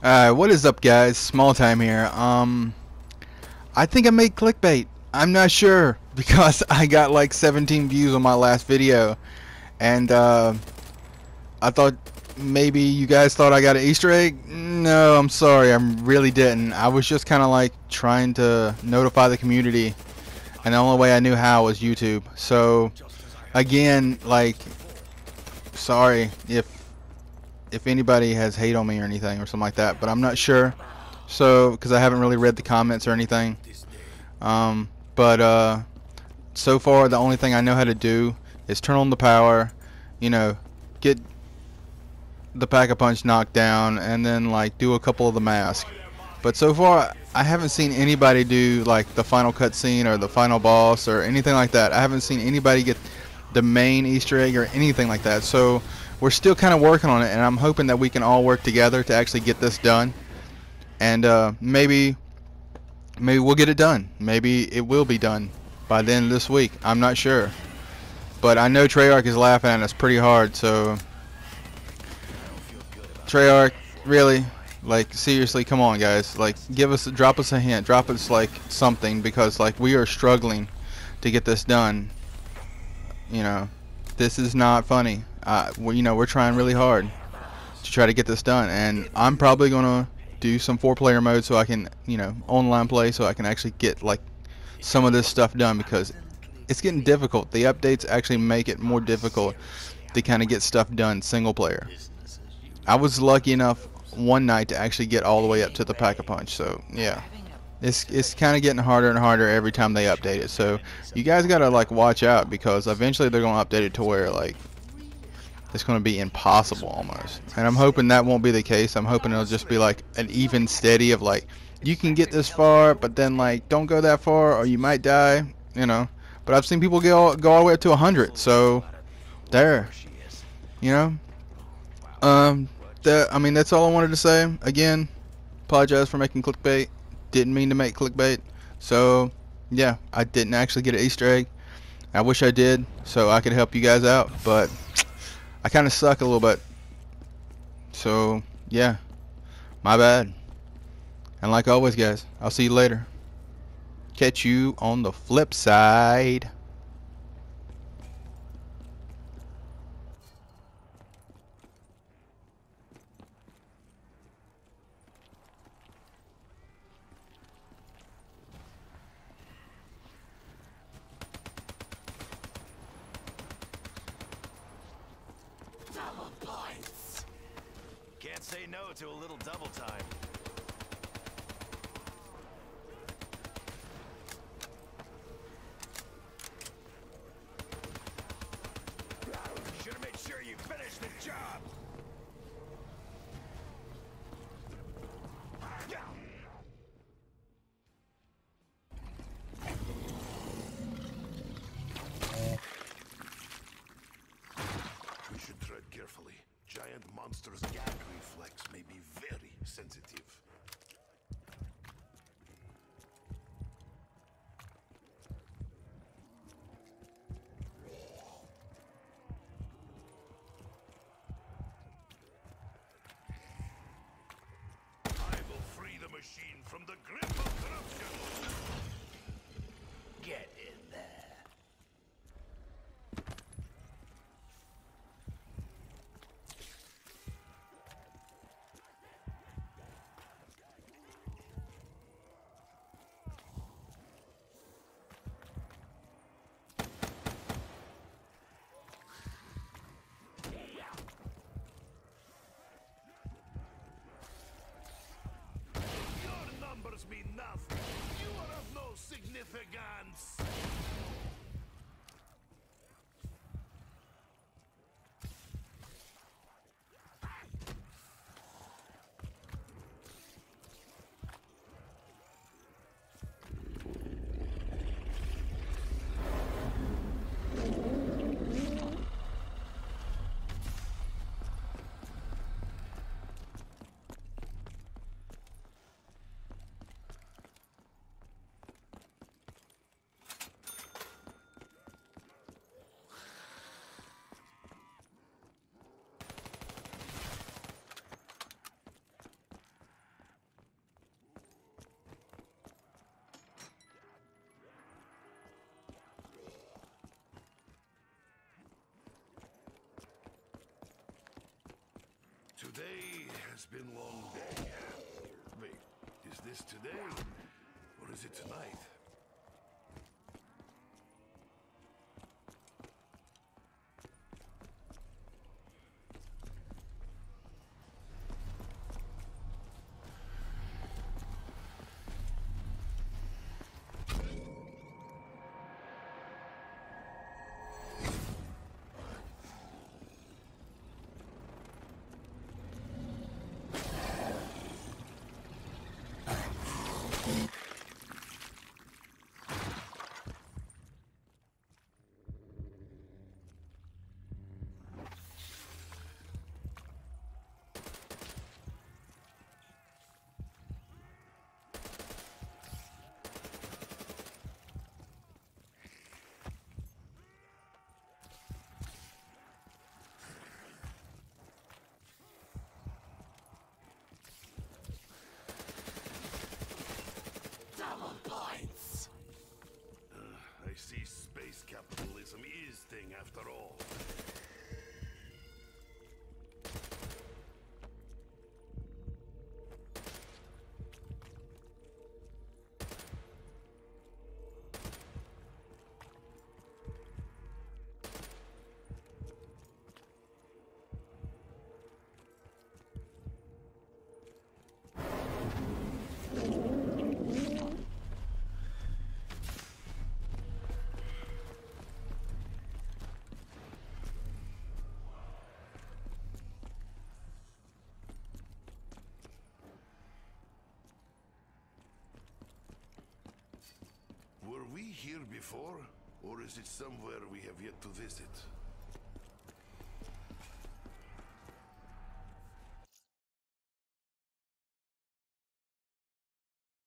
Alright, what is up guys? Small time here. Um I think I made clickbait. I'm not sure because I got like 17 views on my last video and uh I thought maybe you guys thought I got an Easter egg. No, I'm sorry. I really didn't. I was just kind of like trying to notify the community and the only way I knew how was YouTube. So again, like sorry if if anybody has hate on me or anything or something like that, but I'm not sure. So, because I haven't really read the comments or anything. Um, but uh, so far, the only thing I know how to do is turn on the power, you know, get the pack-a-punch knocked down, and then like do a couple of the mask. But so far, I haven't seen anybody do like the final cutscene or the final boss or anything like that. I haven't seen anybody get the main Easter egg or anything like that. So we're still kind of working on it, and I'm hoping that we can all work together to actually get this done. And uh, maybe, maybe we'll get it done. Maybe it will be done by the end of this week. I'm not sure, but I know Treyarch is laughing at us pretty hard. So, Treyarch, really, like seriously, come on, guys. Like, give us, drop us a hint, drop us like something because like we are struggling to get this done. You know, this is not funny uh, you know, we're trying really hard to try to get this done, and I'm probably gonna do some four-player mode so I can, you know, online play so I can actually get like some of this stuff done because it's getting difficult. The updates actually make it more difficult to kind of get stuff done single player. I was lucky enough one night to actually get all the way up to the pack-a-punch, so yeah. It's, it's kind of getting harder and harder every time they update it, so you guys gotta like watch out because eventually they're gonna update it to where like it's going to be impossible almost. And I'm hoping that won't be the case. I'm hoping it'll just be like an even steady of like, you can get this far, but then like, don't go that far or you might die, you know. But I've seen people go, go all the way up to 100, so there, you know. Um, that, I mean, that's all I wanted to say. Again, apologize for making clickbait. Didn't mean to make clickbait. So, yeah, I didn't actually get an Easter egg. I wish I did, so I could help you guys out, but I kind of suck a little bit. So, yeah. My bad. And like always, guys, I'll see you later. Catch you on the flip side. Say no to a little double time. Should've made sure you finished the job! We should tread carefully. Giant monsters' gag reflex may be very sensitive. I will free the machine from the grip of corruption. Get nothing. You are of no significance. Today has been long day. Wait, is this today? Or is it tonight? Double points. I see space capitalism is thing after all. Were we here before? Or is it somewhere we have yet to visit?